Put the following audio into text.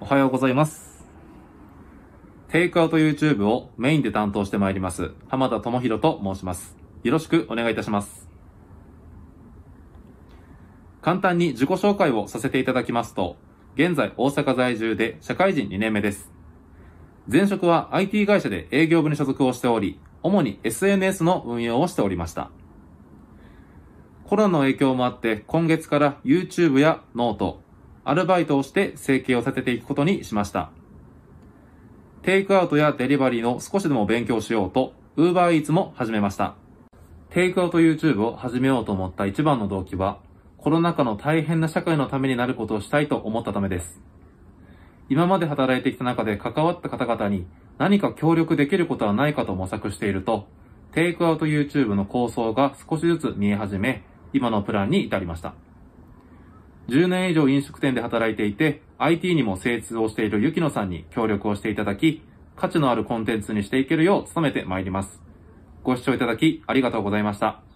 おはようございます。テイクアウト YouTube をメインで担当してまいります、浜田智博と申します。よろしくお願いいたします。簡単に自己紹介をさせていただきますと、現在大阪在住で社会人2年目です。前職は IT 会社で営業部に所属をしており、主に SNS の運用をしておりました。コロナの影響もあって、今月から YouTube や note、アルバイトをして生計を立てていくことにしました。テイクアウトやデリバリーの少しでも勉強しようと、Uber Eats も始めました。テイクアウト YouTube を始めようと思った一番の動機は、コロナ禍の大変な社会のためになることをしたいと思ったためです。今まで働いてきた中で関わった方々に何か協力できることはないかと模索していると、テイクアウト YouTube の構想が少しずつ見え始め、今のプランに至りました。10年以上飲食店で働いていて、IT にも精通をしているゆきのさんに協力をしていただき、価値のあるコンテンツにしていけるよう努めてまいります。ご視聴いただきありがとうございました。